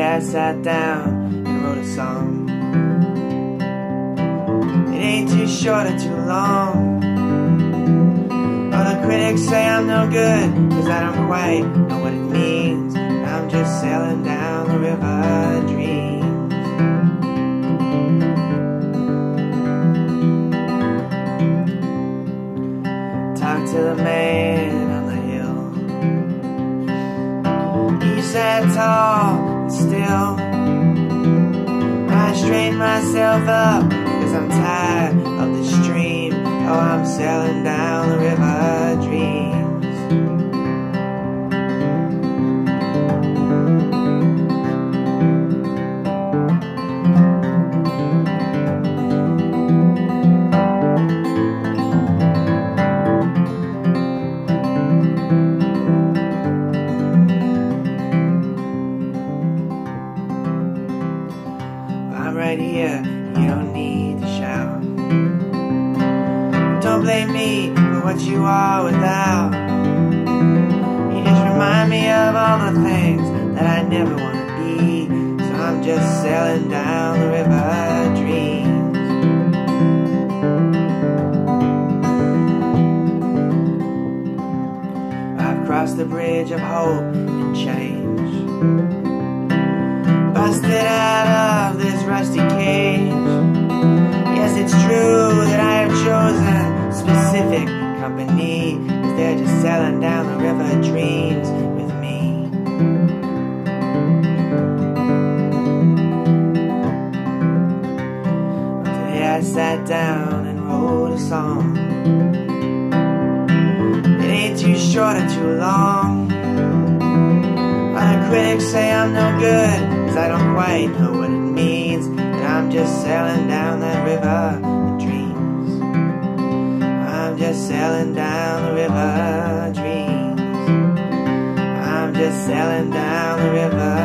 I sat down and wrote a song. It ain't too short or too long. All the critics say I'm no good, cause I don't quite know what it means. I'm just sailing down the river dreams. Talk to the man sat tall and still. I straighten myself up, cause I'm tired of the stream. Oh, I'm sailing down I'm right here, you don't need to shout. Don't blame me for what you are without. You just remind me of all the things that I never want to be. So I'm just sailing down the river dreams. I've crossed the bridge of hope and change. Busted out sat down and wrote a song. It ain't too short or too long. All the critics say I'm no good, cause I don't quite know what it means. And I'm just sailing down that river of dreams. I'm just sailing down the river of dreams. I'm just sailing down the river